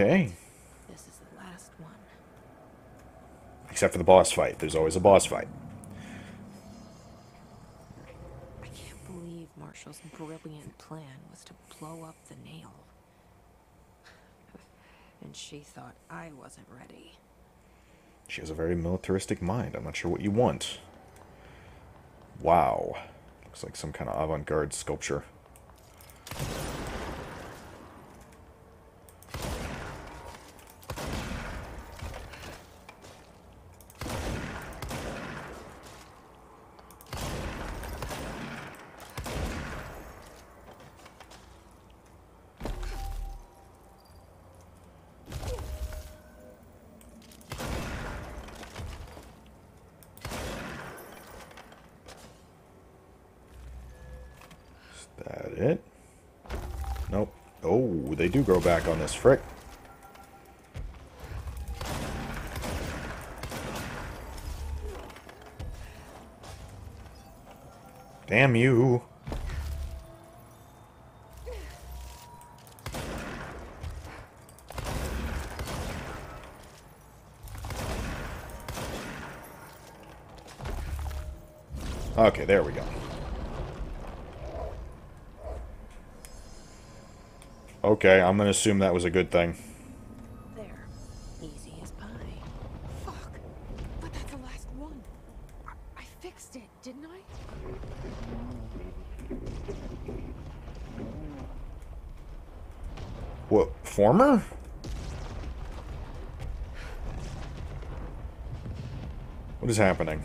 Okay. This is the last one. Except for the boss fight. There's always a boss fight. I can't believe Marshall's brilliant plan was to blow up the nail. and she thought I wasn't ready. She has a very militaristic mind. I'm not sure what you want. Wow. Looks like some kind of avant-garde sculpture. Is that it? Nope. Oh, they do grow back on this. Frick. Damn you. Okay, there we go. Okay, I'm gonna assume that was a good thing. There. Easy as pie. Fuck. But that's the last one. I, I fixed it, didn't I? What, former? What is happening?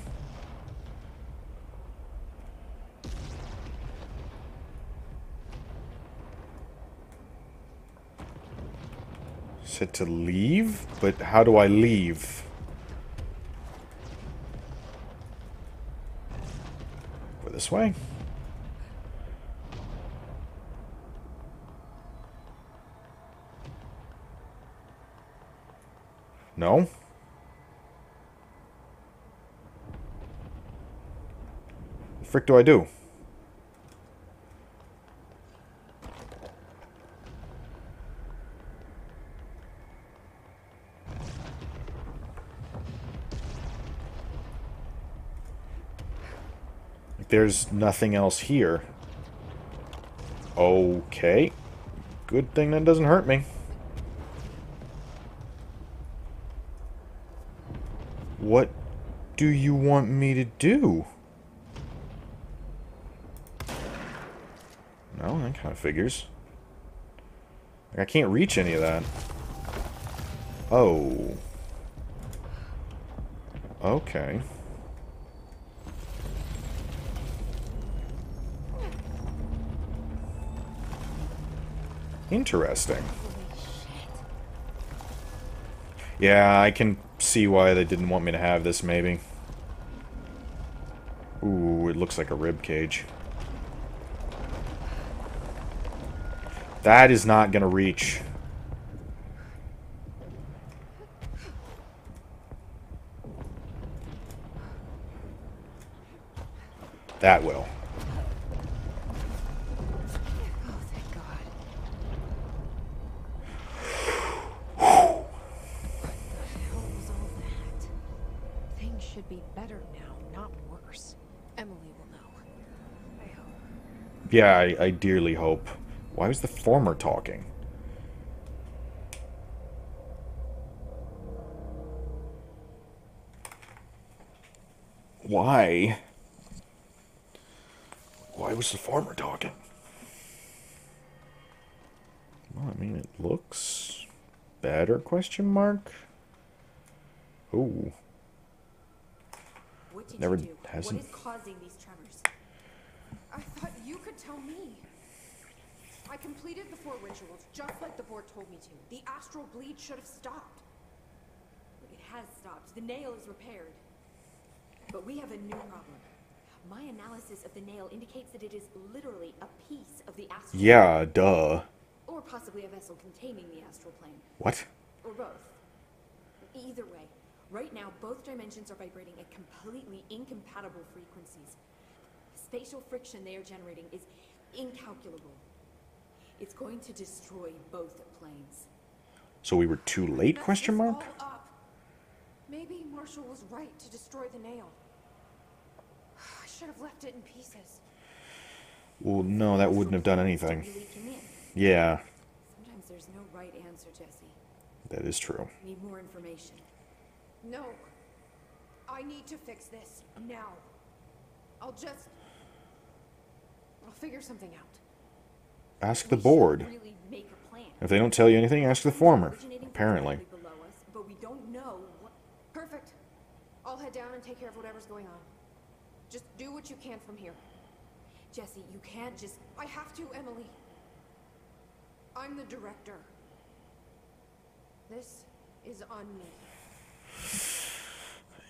To leave? But how do I leave? Go this way? No? The frick do I do? There's nothing else here. Okay. Good thing that doesn't hurt me. What do you want me to do? No, that kind of figures. I can't reach any of that. Oh. Okay. Interesting. Yeah, I can see why they didn't want me to have this, maybe. Ooh, it looks like a rib cage. That is not gonna reach. That will. Should be better now, not worse. Emily will know. I hope. Yeah, I, I dearly hope. Why was the former talking? Why? Why was the former talking? Well, I mean, it looks better, question mark? Ooh. What did Never you do? hasn't- What is causing these tremors? I thought you could tell me. I completed the four rituals just like the board told me to. The astral bleed should have stopped. Look, it has stopped. The nail is repaired. But we have a new problem. My analysis of the nail indicates that it is literally a piece of the astral Yeah, duh. Or possibly a vessel containing the astral plane. What? Or both. Either way, right now both dimensions are vibrating at completely incompatible frequencies. The spatial friction they are generating is incalculable. It's going to destroy both planes. So we were too late? Question mark. Maybe Marshall was right to destroy the nail. I should have left it in pieces. Well, no, that wouldn't have done anything. Yeah, Sometimes there's no right answer, Jesse. that is true. Need more information. No. I need to fix this now. I'll just. I'll figure something out. Ask the board. Really make a plan. If they don't tell you anything, ask the former. Apparently. us, but we don't know what. Perfect. I'll head down and take care of whatever's going on. Just do what you can from here. Jesse, you can't just. I have to, Emily. I'm the director. This is on me.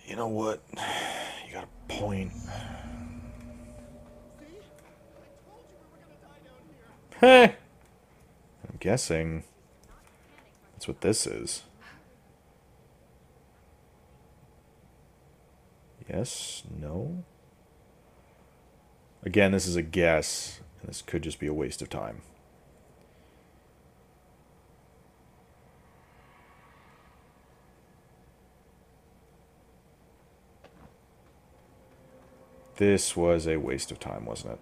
You know what? You got a point. Hey! I'm guessing that's what this is. Yes? No? Again, this is a guess, and this could just be a waste of time. This was a waste of time, wasn't it?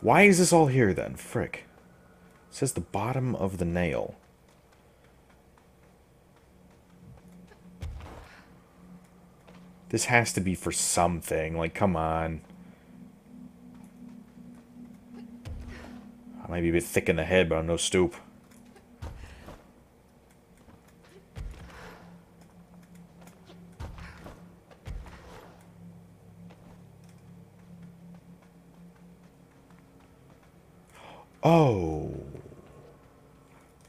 Why is this all here then? Frick. It says the bottom of the nail. This has to be for something. Like, come on. I might be a bit thick in the head, but I'm no stoop. Oh.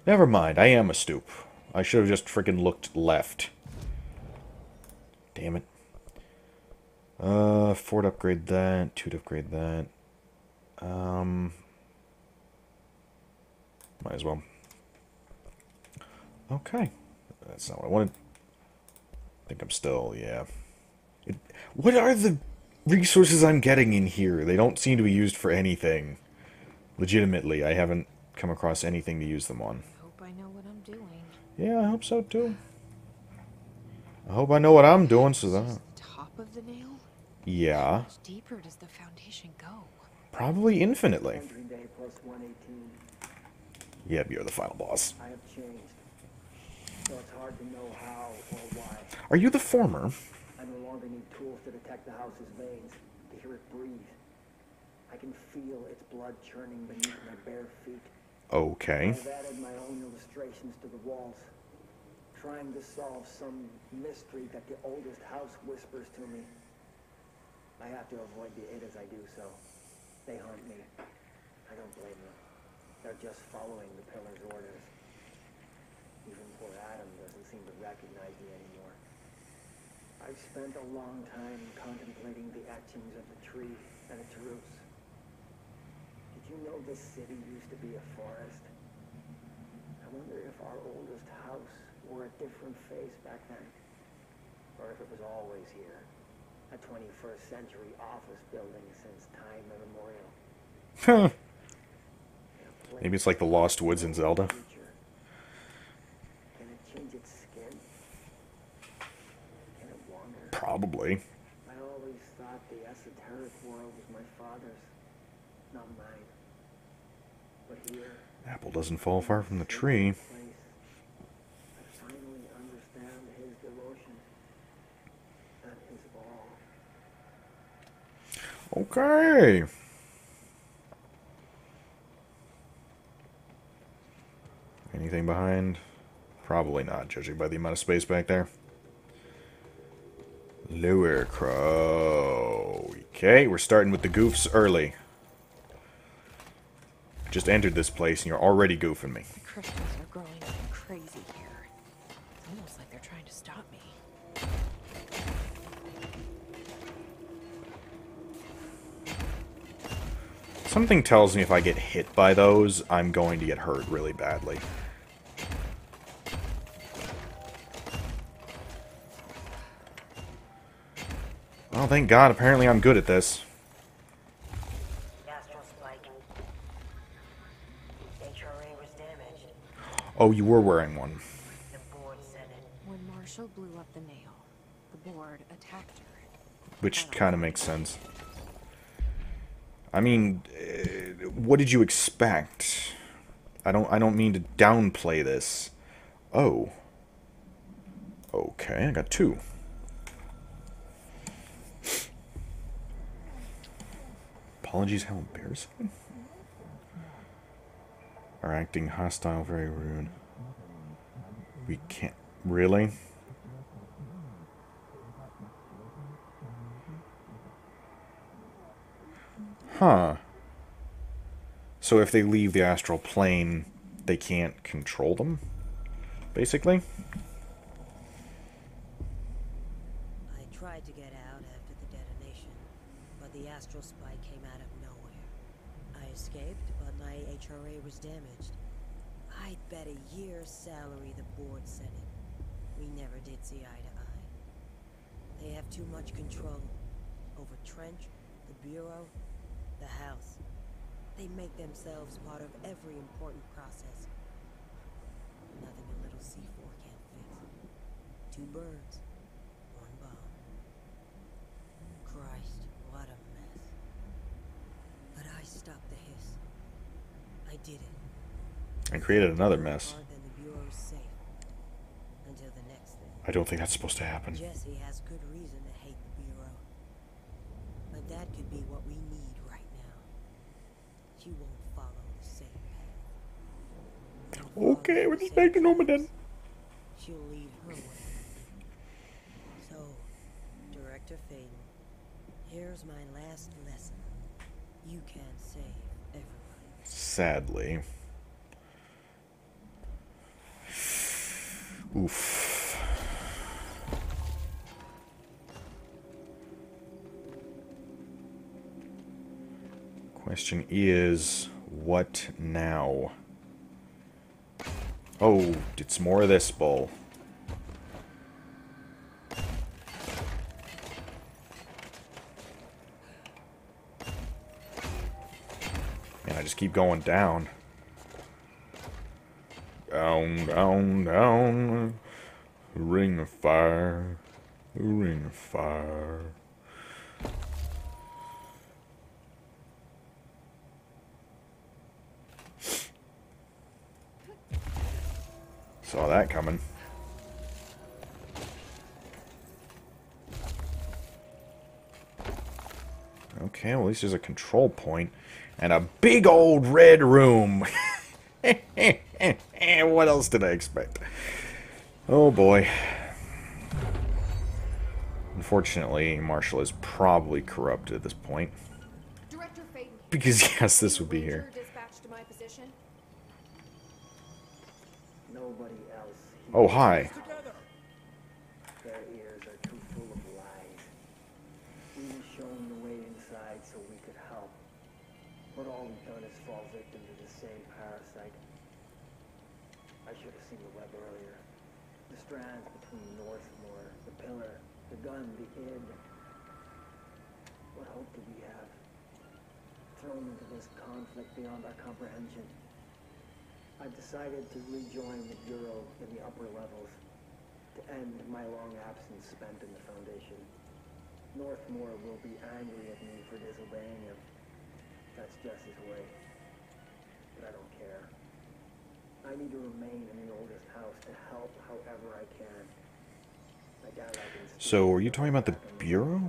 Never mind. I am a stoop. I should have just freaking looked left. Damn it. Uh, four to upgrade that, two to upgrade that. Um, might as well. Okay, that's not what I wanted. I think I'm still, yeah. It, what are the resources I'm getting in here? They don't seem to be used for anything. Legitimately, I haven't come across anything to use them on. Hope I know what I'm doing. Yeah, I hope so too. I hope I know what I'm doing, so that. Top of the nail? Yeah, How much deeper does the foundation go? probably infinitely. Entry day plus 118. Yep, you're the final boss. I have changed. So it's hard to know how or why. Are you the former? I no longer need tools to detect the house's veins, to hear it breathe. I can feel its blood churning beneath my bare feet. Okay. I've added my own illustrations to the walls, trying to solve some mystery that the oldest house whispers to me. I have to avoid the it as I do so. They hunt me. I don't blame them. They're just following the pillar's orders. Even poor Adam doesn't seem to recognize me anymore. I've spent a long time contemplating the etchings of the tree and its roots. You know this city used to be a forest? I wonder if our oldest house wore a different face back then. Or if it was always here. A 21st century office building since time immemorial. Maybe it's like the Lost Woods in Zelda. future. Can it change its skin? Can it wander? Probably. I always thought the esoteric world was my father's, not mine. But here, Apple doesn't fall far from the tree. Okay. Anything behind? Probably not, judging by the amount of space back there. Lower crow. Okay, we're starting with the goofs early. Just entered this place and you're already goofing me. The Christians are growing crazy here. It's almost like they're trying to stop me. Something tells me if I get hit by those, I'm going to get hurt really badly. Well, thank God, apparently I'm good at this. Astral spike. HRA was damaged. Oh, you were wearing one. The board said it. When Marshall blew up the nail, the board attacked her. Which kind of makes sense. I mean, uh, what did you expect? I don't. I don't mean to downplay this. Oh. Okay, I got two. Apologies, how embarrassing. Are acting hostile, very rude. We can't. Really? Huh. So if they leave the astral plane, they can't control them? Basically? I tried to get out after the detonation, but the astral spike came out of nowhere. I escaped, my HRA was damaged. I'd bet a year's salary the board said it. We never did see eye to eye. They have too much control over Trench, the Bureau, the House. They make themselves part of every important process. Nothing a little C4 can't fix. Two birds, one bomb. Christ, what a mess. But I stopped the hiss. I did it. And created another mess. More than the Bureau's safe. Until the next thing. I don't think that's supposed to happen. Jesse has good reason to hate the Bureau. But that could be what we need right now. She won't follow the same path. Okay, with the respect to same Norma tracks. then. She'll lead her way. So, Director Faden, here's my last lesson. You can't save everybody. Sadly. Oof. Question is, what now? Oh, it's more of this bull. Keep going down. Down, down, down. Ring of fire. Ring of fire. Saw that coming. Okay, well, at least there's a control point and a big old red room. what else did I expect? Oh boy. Unfortunately, Marshall is probably corrupted at this point. Director Faden. Because, yes, this would be here. To my position. Nobody else. Oh, hi. Their ears are too full of lies. We were shown the way inside so we could help. But all we've done is fall victim to the same parasite. I should have seen the web earlier. The strands between Northmoor, the pillar, the gun, the id. What hope do we have? Thrown into this conflict beyond our comprehension. I've decided to rejoin the Bureau in the upper levels to end my long absence spent in the Foundation. Northmoor will be angry at me for disobeying him. That's Jesse's way. But I don't care. I need to remain in the oldest house to help however I can. I doubt I can So, are you talking about the Bureau?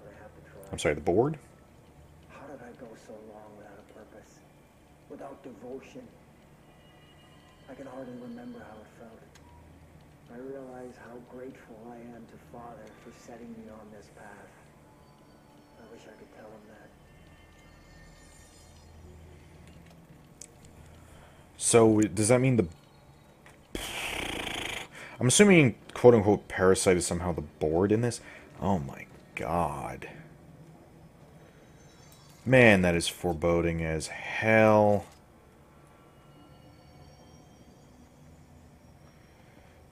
I have to try. I'm sorry, the board? How did I go so long without a purpose? Without devotion? I can hardly remember how it felt. I realize how grateful I am to Father for setting me on this path. I wish I could tell him that. So, does that mean the... I'm assuming, quote-unquote, Parasite is somehow the board in this? Oh my god. Man, that is foreboding as hell.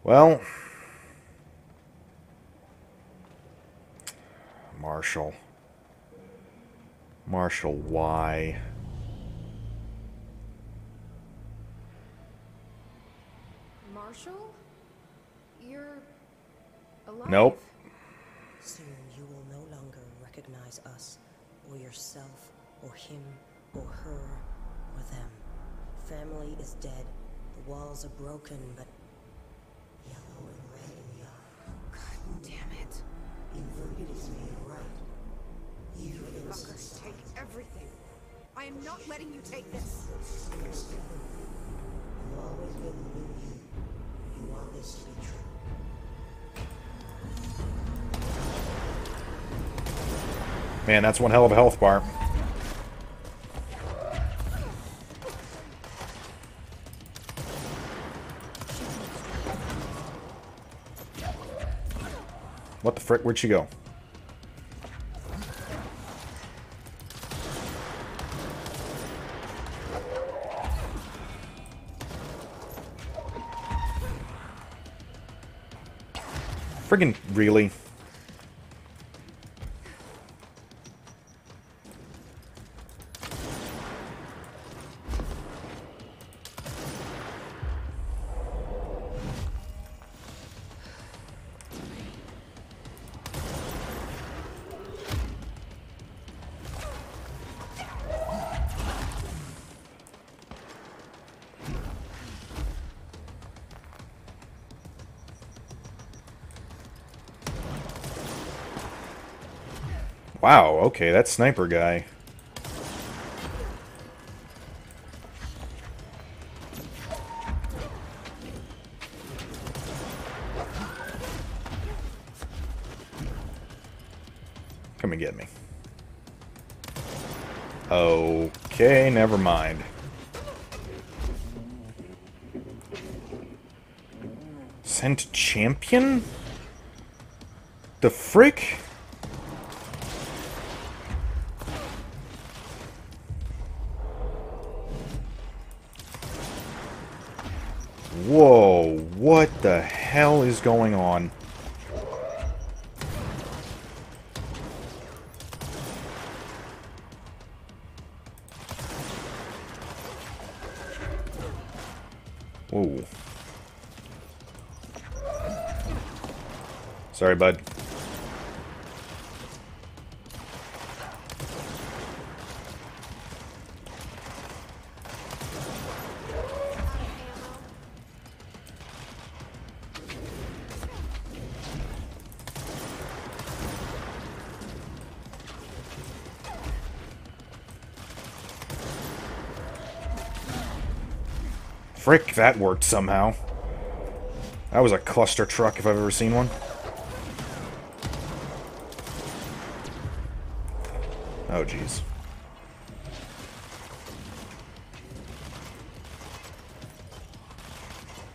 Well... Marshall. Marshall, why? Marshall? You're alive. Nope. Soon you will no longer recognize us, or yourself, or him, or her, or them. Family is dead. The walls are broken, but yellow and red and young. God damn it. Inverted is made right. You fuckers take everything. I am not letting you take this. You've always been the new you. Man, that's one hell of a health bar. What the frick? Where'd she go? Friggin' really? Wow, okay, that sniper guy. Come and get me. Okay, never mind. Sent champion? The frick? Whoa, what the hell is going on? Whoa. Sorry, bud. That worked somehow. That was a cluster truck if I've ever seen one. Oh, jeez.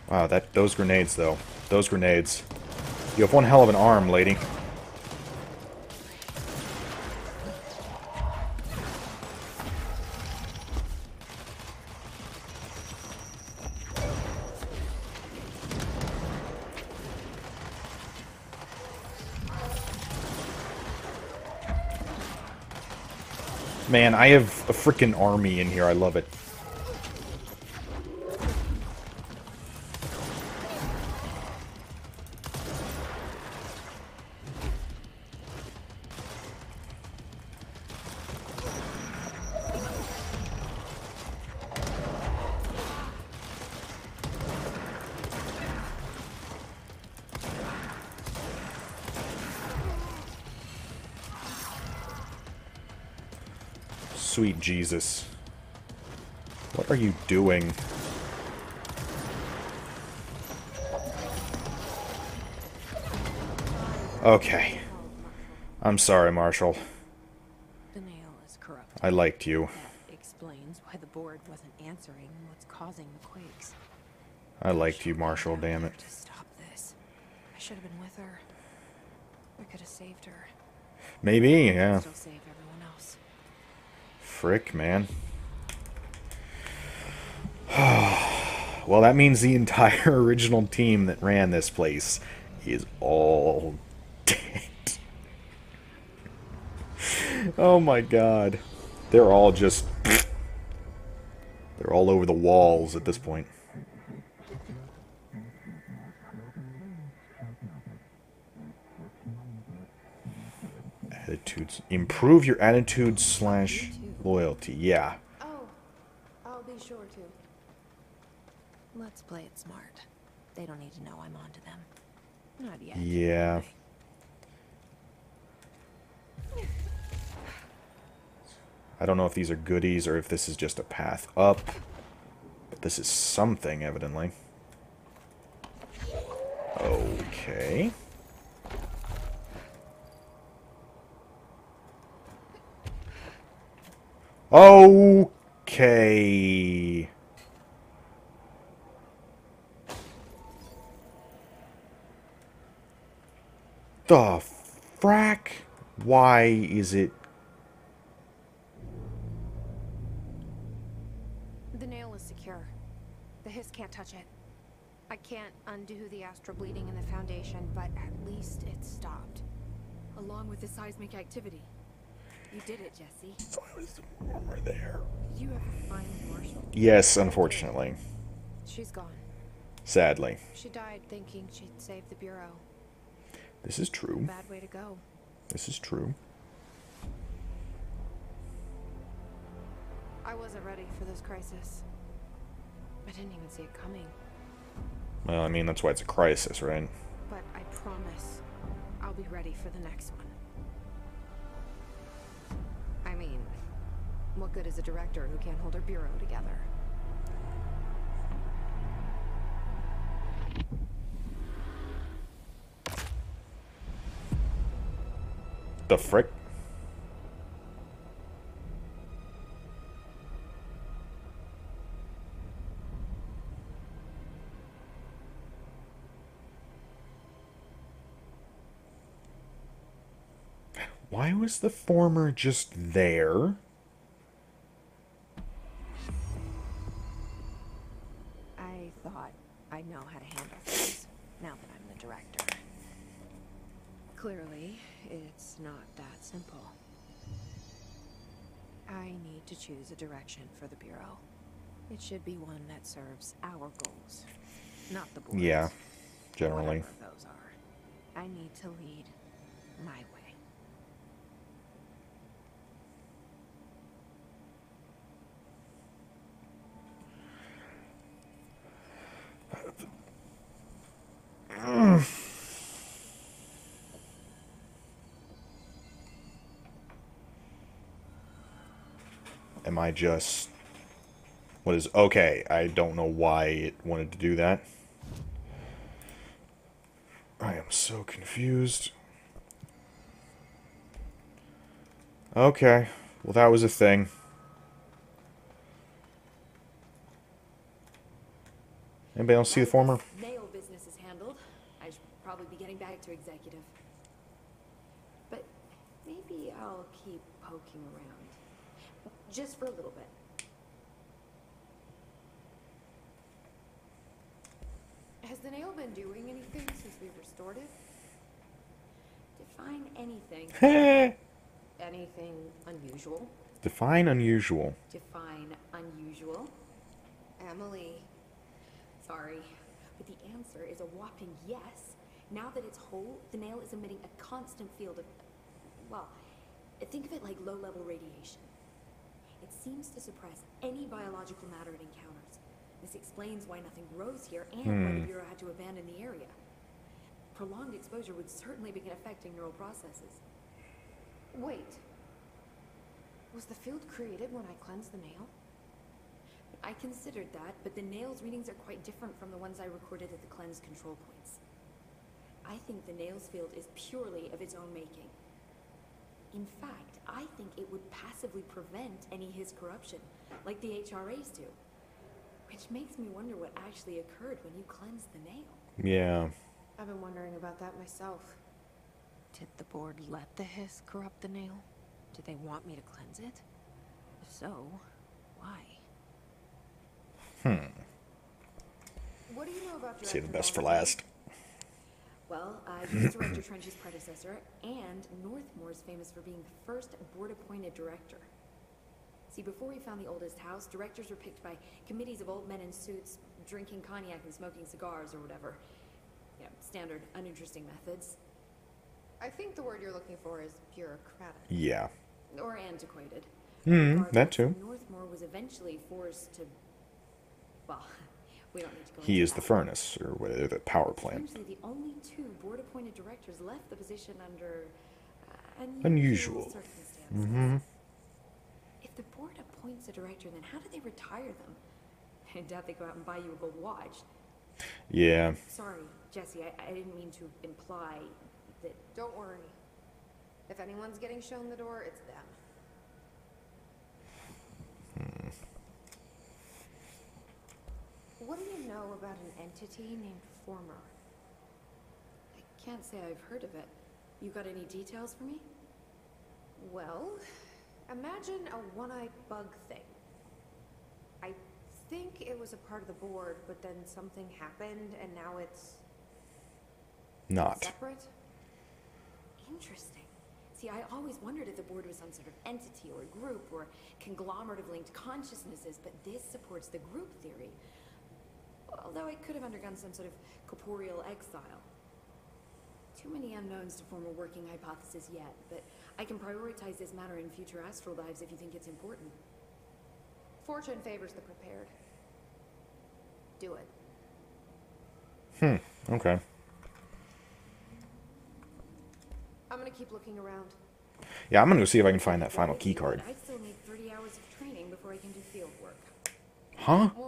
Wow, that those grenades, though. Those grenades. You have one hell of an arm, lady. Man, I have a freaking army in here. I love it. Sweet Jesus. What are you doing? Okay. I'm sorry, Marshall. The nail is corrupt. I liked you. That explains why the board wasn't answering what's causing the quakes. I liked you, Marshall, damn it. To stop this. I should have been with her. I could have saved her. Maybe, yeah frick, man. well, that means the entire original team that ran this place is all dead. oh my god. They're all just... They're all over the walls at this point. Attitudes. Improve your attitude slash loyalty. Yeah. Oh, I'll be sure to. Let's play it smart. They don't need to know I'm onto them. Not yet. Yeah. I don't know if these are goodies or if this is just a path up. But this is something, evidently. Okay. Okay. The frack? Why is it... The nail is secure. The hiss can't touch it. I can't undo the astral bleeding in the Foundation, but at least it's stopped. Along with the seismic activity. You did it, Jesse. Over there. Did you ever find Marshall? Yes, unfortunately. She's gone. Sadly. She died thinking she'd save the Bureau. This is true. Bad way to go. This is true. I wasn't ready for this crisis. I didn't even see it coming. Well, I mean, that's why it's a crisis, right? But I promise I'll be ready for the next one. I mean, what good is a director who can't hold her bureau together? The frick? Was the former just there? I thought I know how to handle things now that I'm the director. Clearly, it's not that simple. I need to choose a direction for the Bureau. It should be one that serves our goals, not the board's. Yeah, generally. Whatever those are. I need to lead my way. Am I just... What is... Okay, I don't know why it wanted to do that. I am so confused. Okay, well that was a thing. Anybody else see the former? Nail business is handled. I should probably be getting back to executive. But maybe I'll keep poking around. Just for a little bit. Has the nail been doing anything since we restored it? Define anything. Anything unusual? Define unusual. Define unusual. Emily, Sorry, but the answer is a whopping yes. Now that it's whole, the nail is emitting a constant field of, well, think of it like low-level radiation. It seems to suppress any biological matter it encounters. This explains why nothing grows here and why the hmm. Bureau had to abandon the area. Prolonged exposure would certainly begin affecting neural processes. wait. Was the field created when I cleansed the nail? I considered that, but the nail's readings are quite different from the ones I recorded at the cleanse control points. I think the nail's field is purely of its own making. In fact, I think it would passively prevent any hiss corruption, like the HRAs do. Which makes me wonder what actually occurred when you cleansed the nail. Yeah. I've been wondering about that myself. Did the board let the hiss corrupt the nail? Did they want me to cleanse it? If so, why? Hmm. What do you know about Save the best for Baldwin? last. Well, uh, he's Director Trench's predecessor, and Northmoor's famous for being the first board-appointed director. See, before we found the oldest house, directors were picked by committees of old men in suits, drinking cognac and smoking cigars or whatever. You know, standard, uninteresting methods. I think the word you're looking for is bureaucratic. Yeah. Or antiquated. Hmm, that too. Northmore was eventually forced to. Well, He is the furnace, or whatever, the power plant. Strangely, the only two board-appointed directors left the position under uh, Unusual. circumstances. Mm-hmm. If the board appoints a director, then how do they retire them? I doubt they go out and buy you a gold watch. Yeah. Sorry, Jesse, I, I didn't mean to imply that. Don't worry. If anyone's getting shown the door, it's them. What do you know about an entity named Former? I can't say I've heard of it. You got any details for me? Well, imagine a one-eyed bug thing. I think it was a part of the board, but then something happened and now it's Not. separate? Interesting. See, I always wondered if the board was some sort of entity or group or conglomerate of linked consciousnesses, but this supports the group theory. Although I could have undergone some sort of corporeal exile. Too many unknowns to form a working hypothesis yet, but I can prioritize this matter in future astral dives if you think it's important. Fortune favors the prepared. Do it. Hmm. Okay. I'm gonna keep looking around. Yeah, I'm gonna go see if I can find that final key card. I still need 30 hours of training before I can do field work. Huh? We'll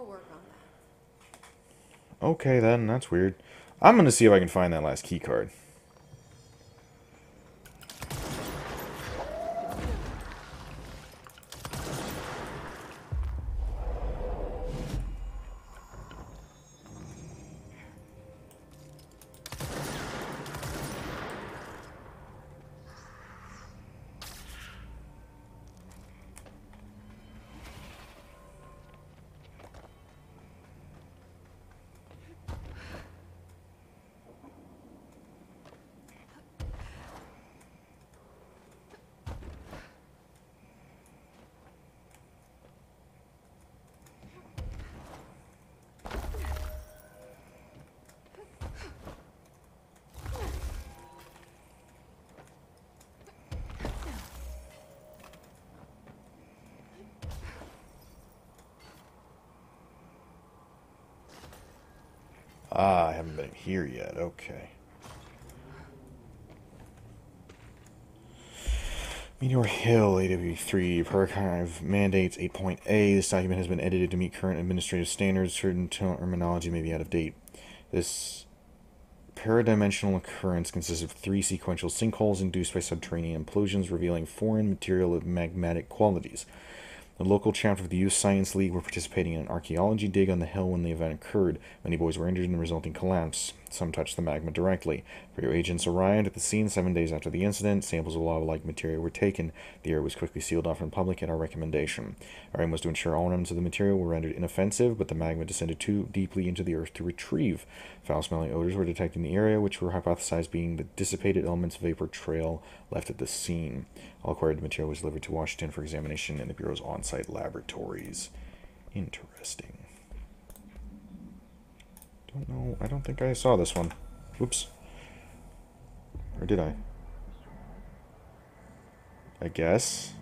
work on that. Okay, then. That's weird. I'm gonna see if I can find that last key card. Okay. Meteor Hill, AW3, Archive Mandates 8.A. This document has been edited to meet current administrative standards. Certain terminology may be out of date. This paradimensional occurrence consists of three sequential sinkholes induced by subterranean implosions, revealing foreign material of magmatic qualities. The local chapter of the Youth Science League were participating in an archaeology dig on the hill when the event occurred. Many boys were injured in the resulting collapse. Some touched the magma directly. Your agents arrived at the scene seven days after the incident. Samples of lava-like material were taken. The area was quickly sealed off from public at our recommendation. Our aim was to ensure all elements of the material were rendered inoffensive, but the magma descended too deeply into the earth to retrieve. Foul-smelling odors were detected in the area, which were hypothesized being the dissipated elements vapor trail left at the scene. All acquired material was delivered to Washington for examination in the Bureau's on-site laboratories. Interesting. Don't know. I don't think I saw this one. Whoops. Or did I? I guess.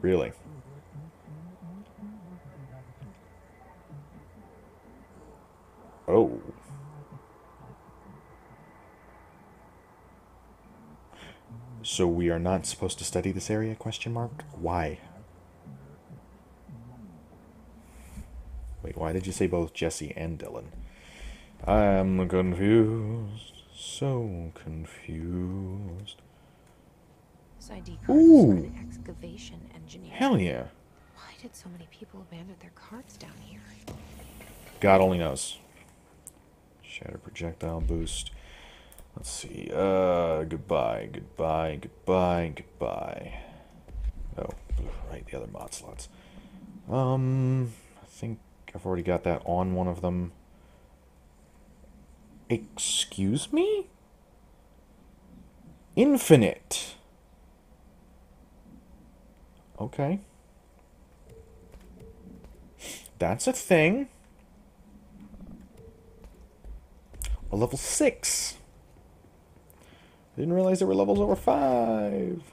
Really? Oh. So we are not supposed to study this area? Question mark. Why? Wait, why did you say both Jesse and Dylan? I'm confused. So confused. This ID card for Ooh. the excavation engineer. Hell yeah. Why did so many people abandon their cards down here? God only knows. Shatter projectile boost. Let's see. Uh, goodbye, goodbye, goodbye, goodbye. Oh, right, the other mod slots. Um, I think I've already got that on one of them. Excuse me? Infinite. Okay. That's a thing. A level 6. I Didn't realize there were levels over five.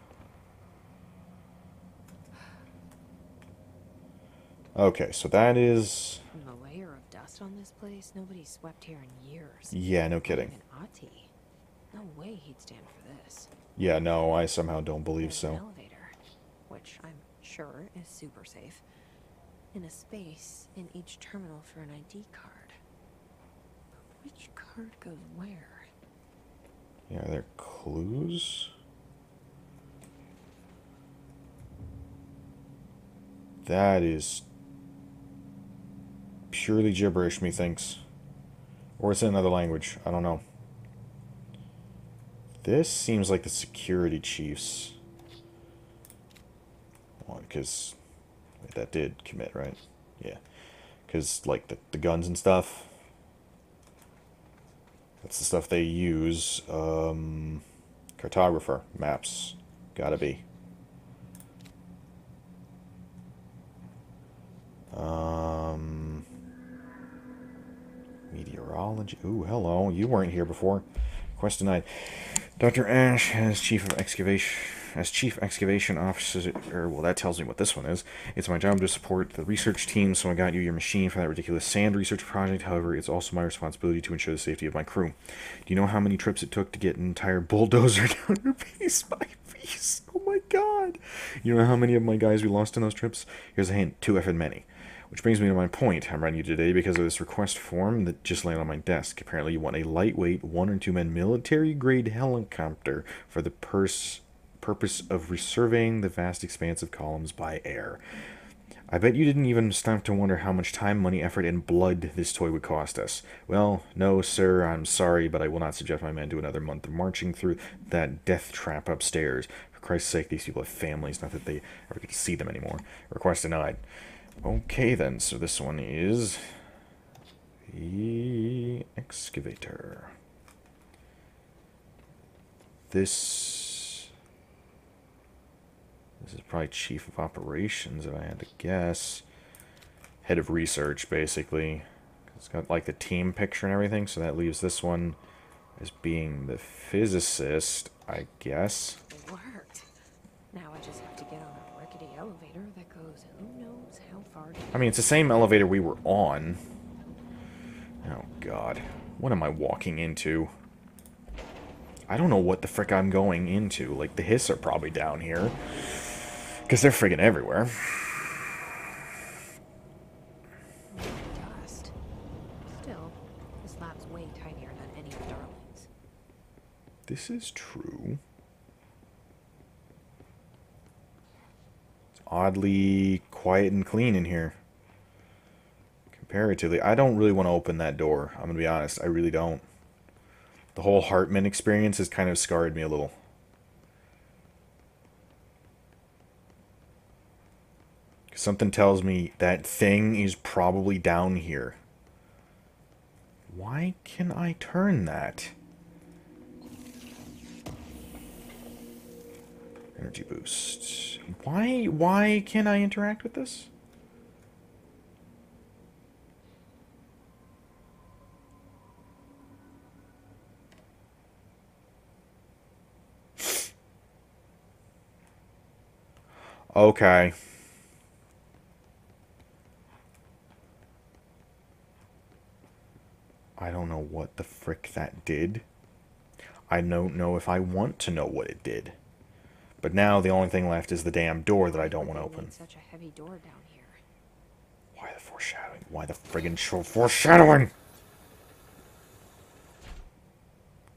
Okay, so that is... And the layer of dust on this place, nobody's swept here in years. Yeah, no kidding. Ahti. No way he'd stand for this. Yeah, no, I somehow don't believe There's an so. elevator, which I'm sure is super safe. In a space in each terminal for an ID card. But which card goes where? Yeah, there are there clues? That is purely gibberish, methinks. Or it's in another language. I don't know. This seems like the security chiefs. Well, because that did commit, right? Yeah. Because, like, the, the guns and stuff. That's the stuff they use. Um, cartographer, maps. Gotta be. Um, meteorology. Ooh, hello. You weren't here before. Quest denied. Dr. Ash, as chief of excavation, as chief excavation officer, well, that tells me what this one is. It's my job to support the research team, so I got you your machine for that ridiculous sand research project. However, it's also my responsibility to ensure the safety of my crew. Do you know how many trips it took to get an entire bulldozer down here piece by piece? Oh my god! You know how many of my guys we lost in those trips? Here's a hint: too effing many. Which brings me to my point. I'm writing you today because of this request form that just landed on my desk. Apparently, you want a lightweight, one or two man military grade helicopter for the purse, purpose of resurveying the vast expanse of columns by air. I bet you didn't even stop to wonder how much time, money, effort, and blood this toy would cost us. Well, no, sir, I'm sorry, but I will not subject my men to another month of marching through that death trap upstairs. For Christ's sake, these people have families, not that they ever get to see them anymore. Request denied. Okay then, so this one is the excavator. This this is probably chief of operations if I had to guess. Head of research basically. It's got like the team picture and everything, so that leaves this one as being the physicist, I guess. It worked. Now I just have to get on a rickety elevator that goes who knows how far down. I mean, it's the same elevator we were on. Oh, God. What am I walking into? I don't know what the frick I'm going into. Like, the hiss are probably down here. Because they're friggin' everywhere. dust. Still, this lab's way tinier than any of Darling's. This is true. It's oddly quiet and clean in here. Comparatively, I don't really want to open that door. I'm going to be honest. I really don't. The whole Hartman experience has kind of scarred me a little. Something tells me that thing is probably down here. Why can I turn that? Energy boost. Why why can I interact with this? Okay. I don't know what the frick that did. I don't know if I want to know what it did. But now the only thing left is the damn door that I don't want to open. Such a heavy door down here. Why the foreshadowing? Why the friggin' show foreshadowing?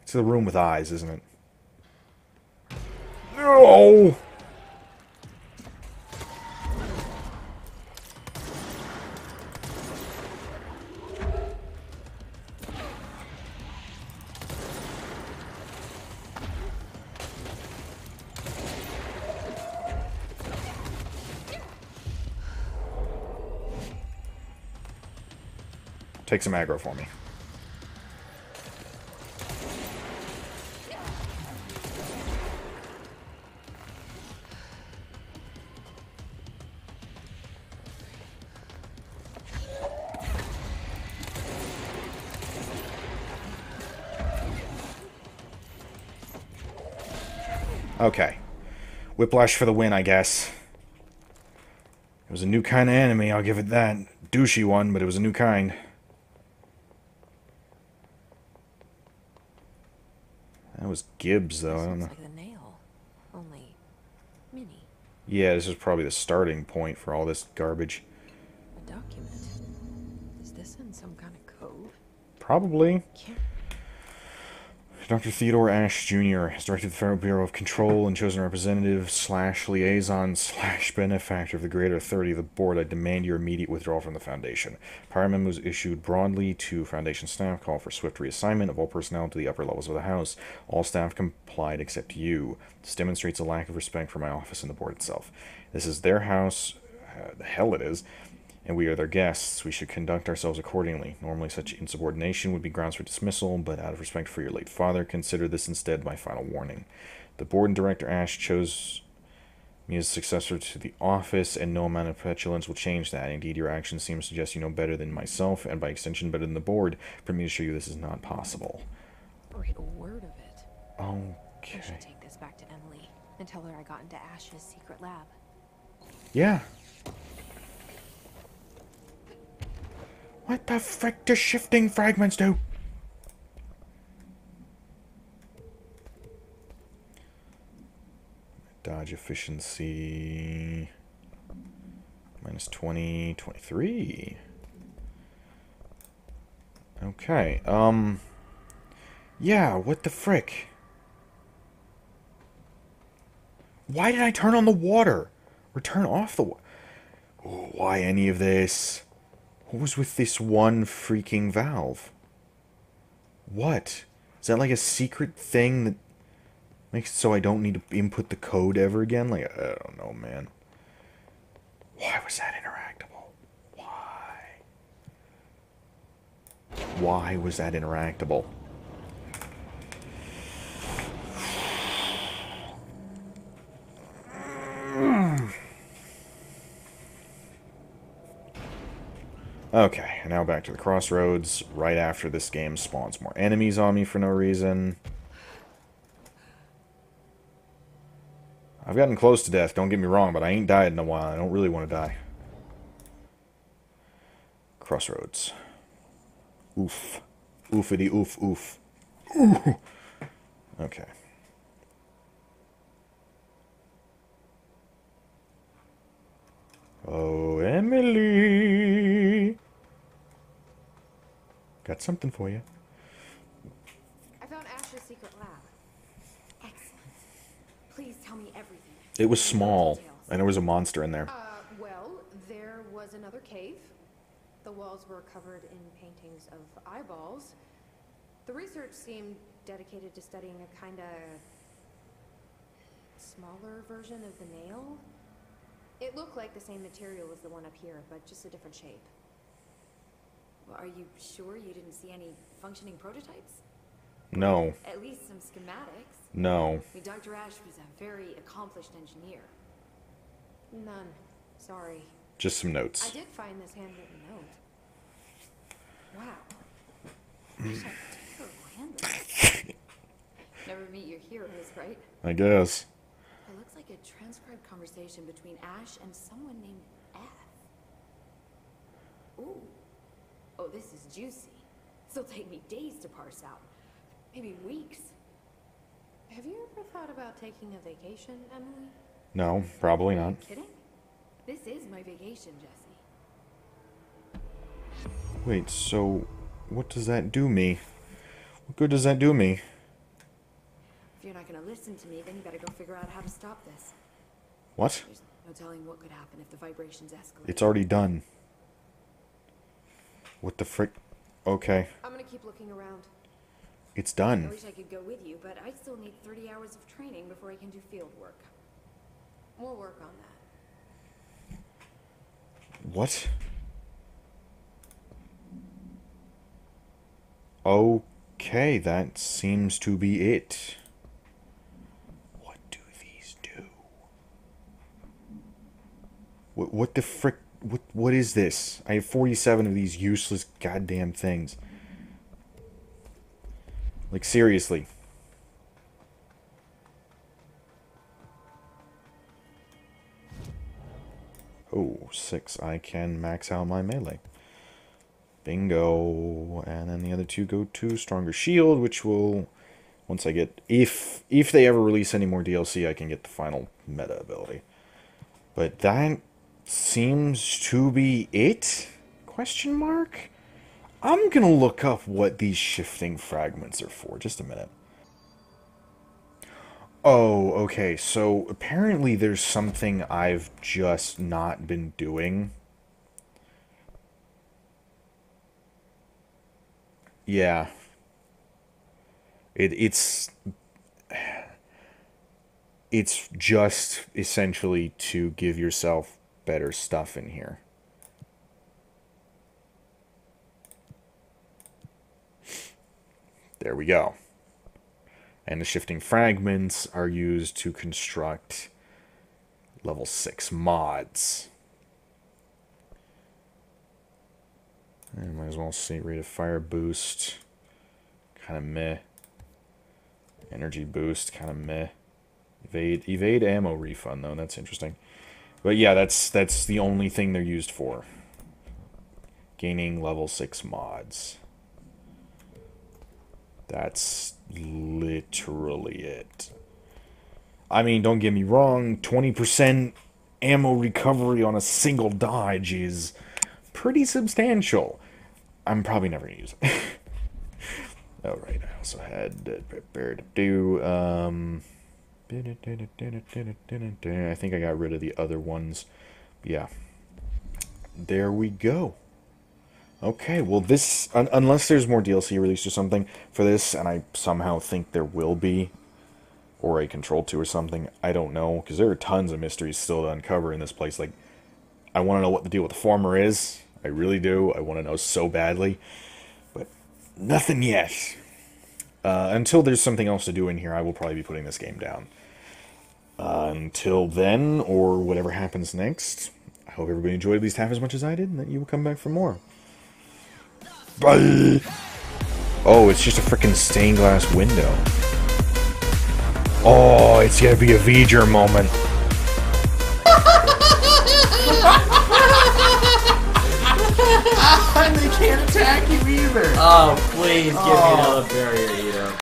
It's the room with eyes, isn't it? No! Take some aggro for me. Okay. Whiplash for the win, I guess. It was a new kind of enemy, I'll give it that. Douchey one, but it was a new kind. Was Gibbs, though. This I don't know. like the nail, only mini. Yeah, this is probably the starting point for all this garbage. A document. Is this in some kind of code? Probably. Can't. Dr. Theodore Ash Jr. has directed the Federal Bureau of Control and chosen representative slash liaison slash benefactor of the greater authority of the board. I demand your immediate withdrawal from the Foundation. Prior memos issued broadly to Foundation staff call for swift reassignment of all personnel to the upper levels of the House. All staff complied except you. This demonstrates a lack of respect for my office and the board itself. This is their house. Uh, the hell it is and we are their guests. We should conduct ourselves accordingly. Normally, such insubordination would be grounds for dismissal, but out of respect for your late father, consider this instead my final warning. The board and director Ash chose me as successor to the office, and no amount of petulance will change that. Indeed, your actions seem to suggest you know better than myself, and by extension, better than the board. Permit me to assure you this is not possible. Read a word of it. Okay. I should take this back to Emily and tell her I got into Ash's secret lab. Yeah. What the frick does shifting fragments do? Dodge efficiency. Minus 20, 23. Okay, um. Yeah, what the frick? Why did I turn on the water? Or turn off the water? Why any of this? What was with this one freaking valve? What? Is that like a secret thing that makes so I don't need to input the code ever again? Like, I don't know, man. Why was that interactable? Why? Why was that interactable? Hmm. Okay, now back to the crossroads. Right after this game spawns more enemies on me for no reason. I've gotten close to death, don't get me wrong, but I ain't died in a while. I don't really want to die. Crossroads. Oof. Oofity oof oof. Ooh. Okay. Oh, Emily. Got something for you. I found Ash's secret lab. Excellent. Please tell me everything. It was small, and there was a monster in there. Uh, well, there was another cave. The walls were covered in paintings of eyeballs. The research seemed dedicated to studying a kind of smaller version of the nail. It looked like the same material as the one up here, but just a different shape. Well, are you sure you didn't see any functioning prototypes? No, At least some schematics. no. I mean, Dr. Ash was a very accomplished engineer. None. Sorry. Just some notes. I did find this handwritten note. Wow. Ash had terrible handwriting. Never meet your heroes, right? I guess. It looks like a transcribed conversation between Ash and someone named F. Ooh. Oh, this is juicy. This'll take me days to parse out. Maybe weeks. Have you ever thought about taking a vacation, Emily? No, probably not. Kidding? This is my vacation, Jesse. Wait, so what does that do me? What good does that do me? If you're not gonna listen to me, then you better go figure out how to stop this. What? There's no telling what could happen if the vibrations escalate. It's already done. What the frick? Okay, I'm gonna keep looking around. it's done. I wish I could go with you, but I still need 30 hours of training before I can do field work. We'll work on that. What? Okay, that seems to be it. What, what the frick? What, what is this? I have 47 of these useless goddamn things. Like, seriously. Oh, six. I can max out my melee. Bingo. And then the other two go to Stronger Shield, which will, once I get, if if they ever release any more DLC, I can get the final meta ability. But that seems to be it? Question mark? I'm gonna look up what these shifting fragments are for. Just a minute. Oh, okay. So apparently there's something I've just not been doing. Yeah. It it's it's just essentially to give yourself better stuff in here. There we go. And the shifting fragments are used to construct level 6 mods. I might as well see rate of fire boost. Kind of meh. Energy boost, kind of meh. Evade evade ammo refund though, that's interesting. But yeah, that's that's the only thing they're used for. Gaining level 6 mods. That's literally it. I mean, don't get me wrong, 20% ammo recovery on a single dodge is pretty substantial. I'm probably never going to use it. Alright, I also had prepared to do. Um, I think I got rid of the other ones. Yeah. There we go. Okay, well this un unless there's more DLC released or something for this, and I somehow think there will be, or a Control 2 or something, I don't know, because there are tons of mysteries still to uncover in this place. Like, I want to know what the deal with the former is. I really do. I want to know so badly, but nothing yet. Uh, until there's something else to do in here, I will probably be putting this game down. Uh, until then, or whatever happens next, I hope everybody enjoyed at least half as much as I did, and that you will come back for more. Bye. Oh, it's just a freaking stained glass window. Oh, it's gonna be a V'ger moment. and they can't attack you either. Oh, please give me another barrier eater.